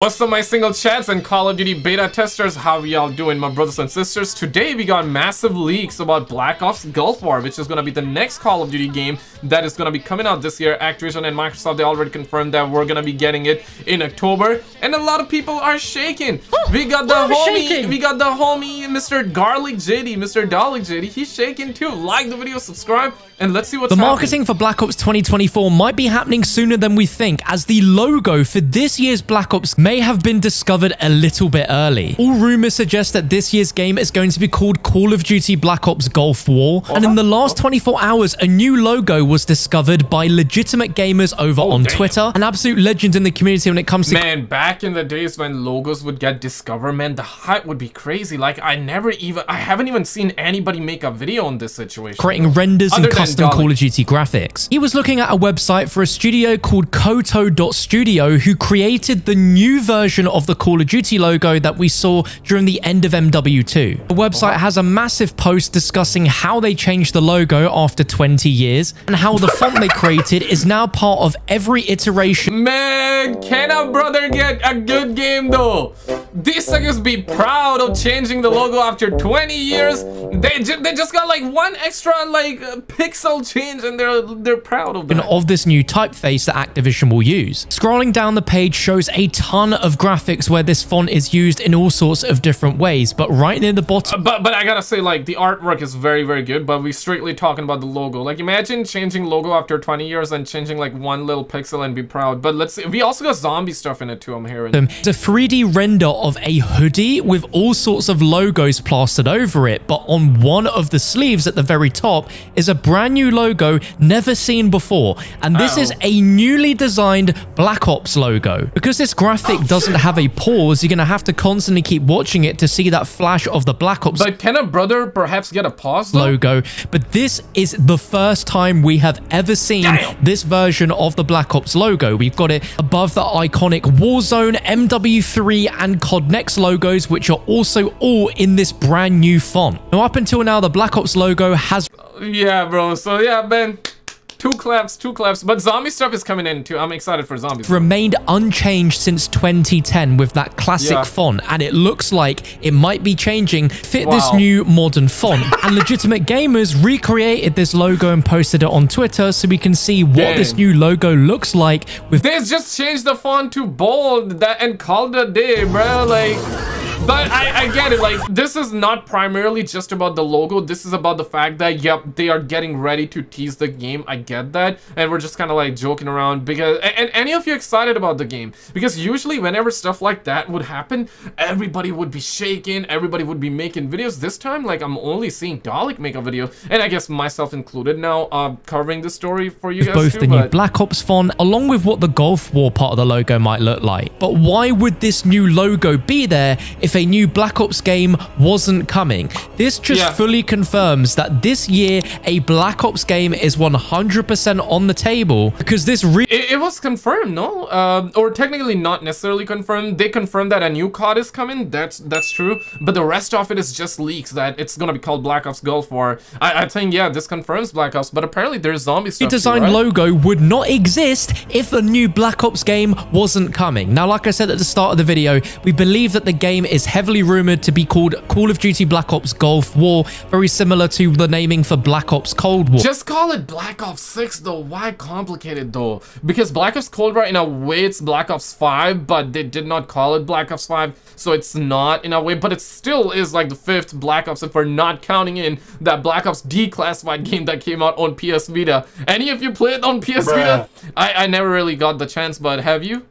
What's up my single chats and Call of Duty beta testers, how y'all doing my brothers and sisters? Today we got massive leaks about Black Ops Gulf War, which is gonna be the next Call of Duty game that is gonna be coming out this year. Activision and Microsoft, they already confirmed that we're gonna be getting it in October, and a lot of people are shaking. we got the homie, shaking. we got the homie Mr. Garlic JD, Mr. Dalek JD, he's shaking too. Like the video, subscribe, and let's see what's The happening. marketing for Black Ops 2024 might be happening sooner than we think, as the logo for this year's Black Ops may have been discovered a little bit early. All rumors suggest that this year's game is going to be called Call of Duty Black Ops Gulf War, and in the last 24 hours, a new logo was discovered by legitimate gamers over Oh, on damn. Twitter, an absolute legend in the community when it comes to Man, back in the days when logos would get discovered, man, the hype would be crazy. Like, I never even, I haven't even seen anybody make a video on this situation. creating renders Other and custom. Call of Duty graphics. He was looking at a website for a studio called Koto.studio who created the new version of the Call of Duty logo that we saw during the end of MW2. The website has a massive post discussing how they changed the logo after 20 years and how the font they created is now part of every iteration. Man, can a brother get a good game though? These suckers be proud of changing the logo after 20 years. They, ju they just got like one extra like uh, pixel change and they're they're proud of that. of this new typeface that Activision will use. Scrolling down the page shows a ton of graphics where this font is used in all sorts of different ways, but right near the bottom But but I gotta say like the artwork is very very good. But we strictly talking about the logo. Like imagine changing logo after 20 years and changing like one little pixel and be proud. But let's see. We also got zombie stuff in it too. I'm hearing. It's a 3D render of a hoodie with all sorts of logos plastered over it, but on one of the sleeves at the very top is a brand new logo never seen before. And this Uh-oh. is a newly designed Black Ops logo. Because this graphic oh, doesn't have a pause, you're going to have to constantly keep watching it to see that flash of the Black Ops But can a brother perhaps get a pause though? logo, but this is the first time we have ever seen Damn. this version of the Black Ops logo. We've got it above the iconic Warzone, MW3, and COD Next logos, which are also all in this brand new font. Now, up until now, the Black Ops logo has Yeah, bro. So yeah, man. Two claps, two claps. But zombie stuff is coming in too. I'm excited for zombies. remained unchanged since 2010 with that classic Yeah. font and it looks like it might be changing fit this new modern font and legitimate gamers recreated this logo and posted it on twitter so we can see what this new logo looks like with They just changed the font to bold that and called it a day, bro. Like, but I, I get it. Like, this is not primarily just about the logo. This is about the fact that yep, they are getting ready to tease the game. I get that, and we're just kind of like joking around because. And, and any of you excited about the game? Because usually, whenever stuff like that would happen, everybody would be shaking. Everybody would be making videos. This time, like, I'm only seeing Dalek make a video, and I guess myself included now, uh, covering the story for you guys both too, the new but- Black Ops font along with what the Gulf War part of the logo might look like. But why would this new logo be there if a new Black Ops game wasn't coming? This just Yeah. fully confirms that this year a Black Ops game is 100% on the table because this re It, it was confirmed, no? Um, or technically not necessarily confirmed. They confirmed that a new COD is coming. That's that's true. But the rest of it is just leaks that it's gonna be called Black Ops Gulf War. I, I think yeah, this confirms Black Ops. But apparently there's zombie stuff. too, designed right? logo would not exist if a new Black Ops game wasn't coming. Now, like I said at the start of the video, we believe that the game is heavily rumored to be called Call of Duty Black Ops Gulf War, very similar to the naming for Black Ops Cold War. Just call it Black Ops 6 though. Why complicated though? Because Black Ops Cold War in a way it's Black Ops 5, but they did not call it Black Ops 5, so it's not in a way, but it still is like the fifth Black Ops if we're not counting in that Black Ops Declassified game that came out on PS Vita. Any of you played on PS Vita? I, I never really got the chance, but have you?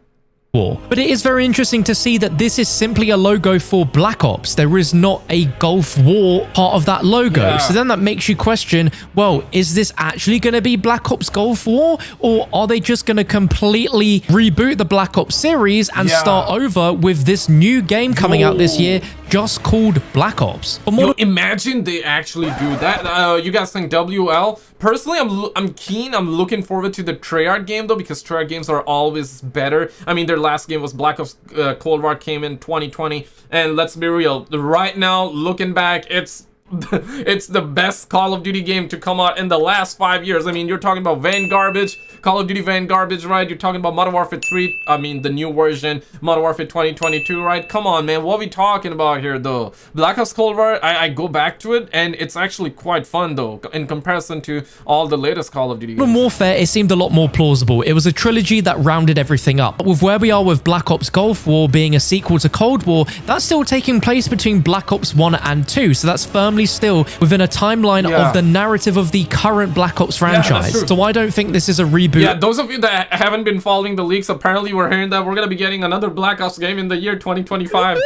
War. But it is very interesting to see that this is simply a logo for Black Ops. There is not a Gulf War part of that logo. Yeah. So then that makes you question, well, is this actually going to be Black Ops Gulf War? Or are they just going to completely reboot the Black Ops series and Yeah. start over with this new game coming out this year just called Black Ops? For more Yo, imagine they actually do that. Uh, you guys think WL? Personally, I'm I'm keen. I'm looking forward to the Treyarch game though because Treyarch games are always better. I mean, their last game was Black Ops uh, Cold War came in 2020, and let's be real. Right now, looking back, it's it's the best Call of Duty game to come out in the last five years. I mean, you're talking about Van Garbage, Call of Duty Van Garbage, right? You're talking about Modern Warfare 3, I mean, the new version, Modern Warfare 2022, right? Come on, man. What are we talking about here, though? Black Ops Cold War, I, I go back to it, and it's actually quite fun, though, in comparison to all the latest Call of Duty games. Modern Warfare, it seemed a lot more plausible. It was a trilogy that rounded everything up. But with where we are with Black Ops Gulf War being a sequel to Cold War, that's still taking place between Black Ops 1 and 2, so that's firmly still within a timeline Yeah. of the narrative of the current Black Ops franchise. true. so I don't think this is a reboot. Yeah, those of you that haven't been following the leaks, apparently we're hearing that we're gonna be getting another Black Ops game in the year 2025.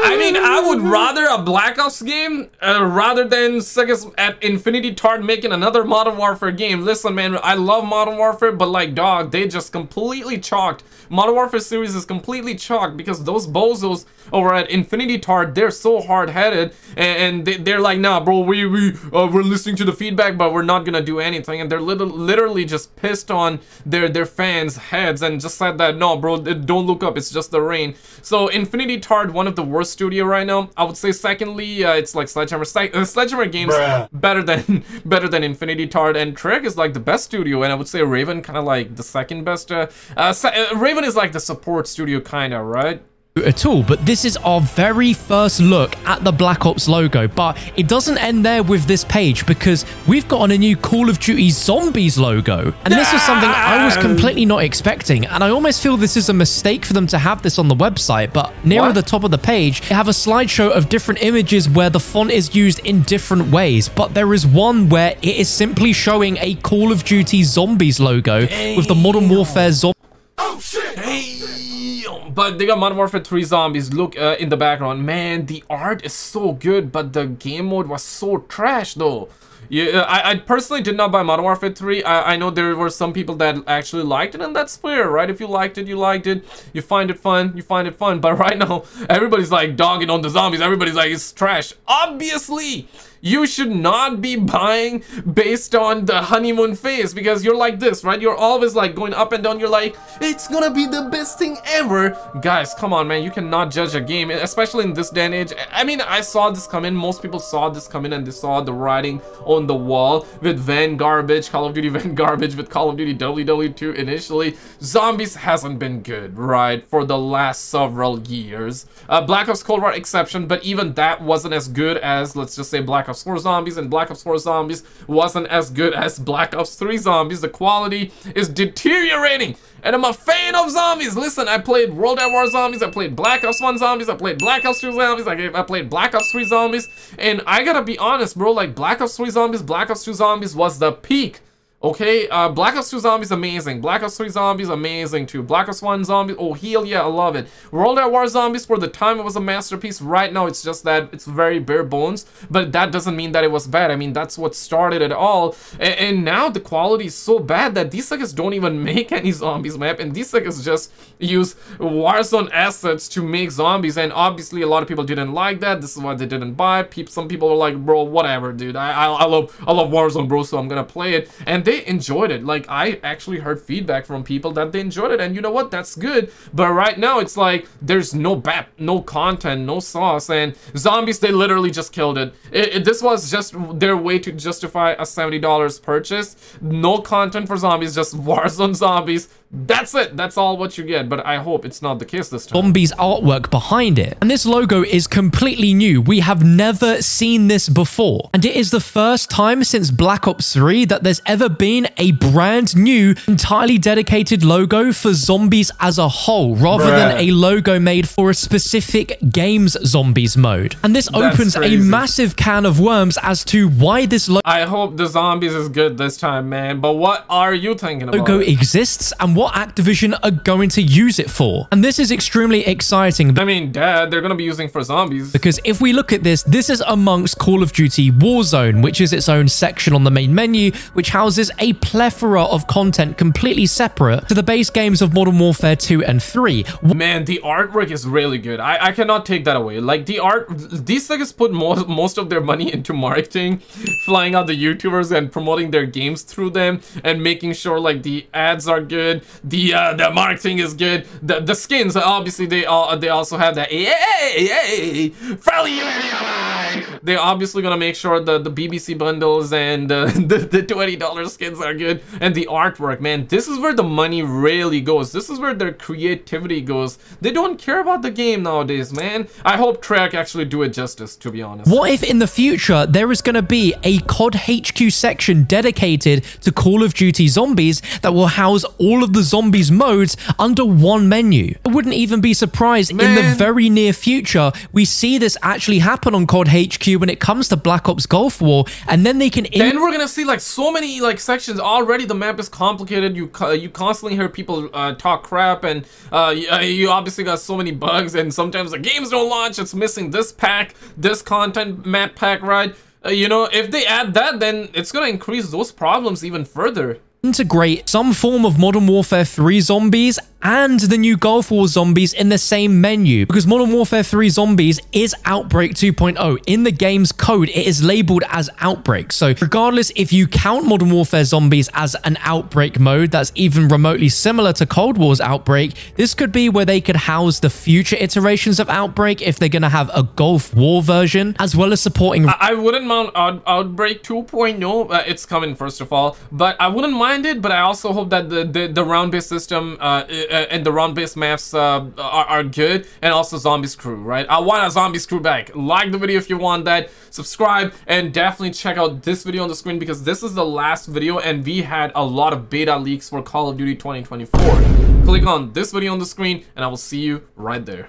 I mean, I would rather a Black Ops game uh, rather than Sega at Infinity Tard making another Modern Warfare game. Listen, man, I love Modern Warfare, but like, dog, they just completely chalked. Modern Warfare series is completely chalked because those bozos over at Infinity Tard, they're so hard-headed, and, and they, they're like, nah, bro, we we uh, we're listening to the feedback, but we're not gonna do anything, and they're lit- literally just pissed on their their fans' heads and just said that, no, bro, don't look up, it's just the rain. So Infinity Tard, one of the worst studio right now. I would say secondly, uh, it's like Sledgehammer. Se- uh, Sledgehammer Games better than better than Infinity Tard, and Trick is like the best studio, and I would say Raven kind of like the second best. Uh, uh, se- uh, Raven is like the support studio, kind of right. At all, but this is our very first look at the Black Ops logo. But it doesn't end there with this page because we've got on a new Call of Duty Zombies logo. And this was something I was completely not expecting. And I almost feel this is a mistake for them to have this on the website. But nearer What? the top of the page, they have a slideshow of different images where the font is used in different ways. But there is one where it is simply showing a Call of Duty Zombies logo with the Modern Warfare Zombies. Oh, Damn. But they got Modern Warfare 3 zombies. Look uh, in the background. Man, the art is so good, but the game mode was so trash, though. Yeah, I, I personally did not buy Modern Warfare 3. I, I know there were some people that actually liked it, and that's fair, right? If you liked it, you liked it. You find it fun, you find it fun. But right now, everybody's like dogging on the zombies. Everybody's like, it's trash. Obviously, you should not be buying based on the honeymoon phase because you're like this, right? You're always like going up and down. You're like, it's gonna be the best thing ever. Guys, come on, man. You cannot judge a game, especially in this day and age. I mean, I saw this come in. Most people saw this come in and they saw the writing on the wall with Van Garbage, Call of Duty Van Garbage, with Call of Duty WW2 initially. Zombies hasn't been good, right, for the last several years. Uh, Black Ops Cold War exception, but even that wasn't as good as, let's just say, Black Ops 4 Zombies, and Black Ops 4 Zombies wasn't as good as Black Ops 3 Zombies. The quality is deteriorating, and I'm a fan of zombies. Listen, I played World at War Zombies, I played Black Ops 1 Zombies, I played Black Ops 2 Zombies, I, I played Black Ops 3 Zombies, and I gotta be honest, bro, like Black Ops 3 Zombies, Black Ops 2 Zombies was the peak. Okay, uh, Black Ops 2 Zombies, amazing. Black Ops 3 Zombies, amazing too. Black Ops 1 Zombies, oh, hell yeah, I love it. World at War Zombies, for the time it was a masterpiece. Right now, it's just that it's very bare bones, but that doesn't mean that it was bad. I mean, that's what started it all. And, and now the quality is so bad that these suckers don't even make any zombies map, and these suckers just use Warzone assets to make zombies, and obviously a lot of people didn't like that. This is why they didn't buy. Some people were like, bro, whatever, dude. I, I, I love I love Warzone, bro, so I'm gonna play it. And they enjoyed it. Like, I actually heard feedback from people that they enjoyed it, and you know what? That's good. But right now, it's like, there's no BAP, no content, no sauce, and zombies, they literally just killed it. It- it- This was just their way to justify a $70 purchase. No content for zombies, just Warzone zombies. That's it. That's all what you get, but I hope it's not the case this time. Zombies artwork behind it. And this logo is completely new. We have never seen this before. And it is the first time since Black Ops 3 that there's ever been a brand new, entirely dedicated logo for zombies as a whole, rather than a logo made for a specific game's zombies mode. And this opens a massive can of worms as to why this logo I hope the zombies is good this time, man. But what are you thinking about? logo exists and what Activision are going to use it for. And this is extremely exciting I mean, dad, they're gonna be using for zombies. Because if we look at this, this is amongst Call of Duty Warzone, which is its own section on the main menu, which houses a plethora of content completely separate to the base games of Modern Warfare 2 and 3. Man, the artwork is really good. I, I cannot take that away. Like the art, these niggas put most most of their money into marketing, flying out the YouTubers and promoting their games through them, and making sure like the ads are good, the uh, the marketing is good, the the skins obviously they all they also have that yay Friendly right? They're obviously gonna make sure the, the BBC bundles and uh, the, the $20 skins are good and the artwork, man. This is where the money really goes. This is where their creativity goes. They don't care about the game nowadays, man. I hope Treyarch actually do it justice, to be honest. What if in the future there is going to be a COD HQ section dedicated to Call of Duty Zombies that will house all of the Zombies modes under one menu? I wouldn't even be surprised Man. in the very near future we see this actually happen on COD HQ when it comes to Black Ops Gulf War, and then they can. then we're gonna see like so many like sections. Already the map is complicated. You you constantly hear people uh, talk crap, and uh, uh, you obviously got so many bugs, and sometimes the games don't launch. It's missing this pack, this content map pack, right? Uh, you know, if they add that, then it's gonna increase those problems even further integrate some form of Modern Warfare 3 zombies and the new Gulf War zombies in the same menu because Modern Warfare 3 zombies is Outbreak 2.0. In the game's code, it is labeled as Outbreak. So regardless if you count Modern Warfare zombies as an Outbreak mode that's even remotely similar to Cold War's Outbreak, this could be where they could house the future iterations of Outbreak if they're going to have a Gulf War version, as well as supporting... I, I wouldn't mount Out Outbreak 2.0. Uh, it's coming, first of all. But I wouldn't mind it, but I also hope that the, the, the round-based system uh, and the round-based maps uh, are, are good, and also Zombies Crew, right? I want a Zombies Crew back. Like the video if you want that, subscribe, and definitely check out this video on the screen because this is the last video, and we had a lot of beta leaks for Call of Duty 2024. Click on this video on the screen, and I will see you right there.